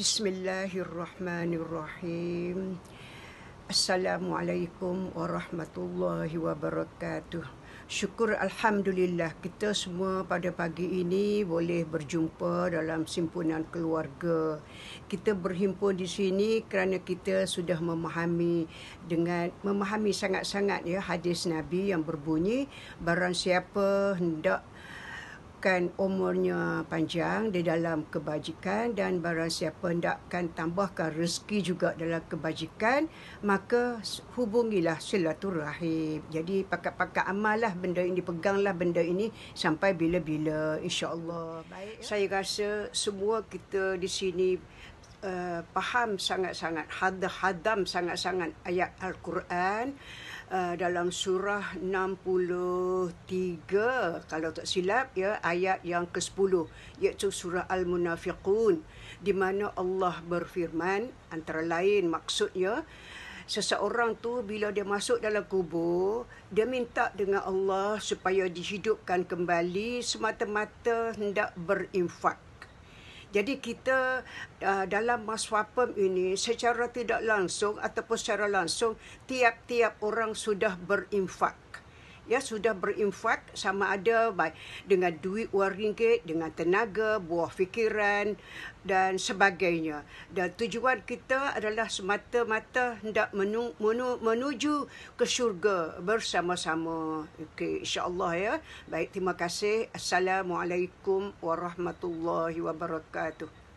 Bismillahirrahmanirrahim. Assalamualaikum warahmatullahi wabarakatuh. Syukur Alhamdulillah kita semua pada pagi ini boleh berjumpa dalam simpunan keluarga. Kita berhimpun di sini kerana kita sudah memahami dengan memahami sangat-sangat ya hadis Nabi yang berbunyi barang siapa hendak tambahkan umurnya panjang di dalam kebajikan dan barang siapa hendakkan tambahkan rezeki juga dalam kebajikan maka hubungilah silaturahim. Jadi pakat-pakat amallah benda ini peganglah benda ini sampai bila-bila. insya-Allah. Baik ya? saya rasa semua kita di sini uh, faham sangat-sangat hadam sangat-sangat ayat al-Quran uh, dalam surah 63 kalau tak silap ya ayat yang ke-10 iaitu surah Al-Munafiqun di mana Allah berfirman antara lain maksudnya seseorang tu bila dia masuk dalam kubur dia minta dengan Allah supaya dihidupkan kembali semata-mata hendak berinfak jadi kita uh, dalam maswapem ini secara tidak langsung ataupun secara langsung tiap-tiap orang sudah berinfak ya sudah berinfak sama ada baik dengan duit wang ringgit dengan tenaga buah fikiran dan sebagainya. Dan tujuan kita adalah semata-mata hendak menu, menu, menuju ke syurga bersama-sama. Okey insyaallah ya. Baik terima kasih. Assalamualaikum warahmatullahi wabarakatuh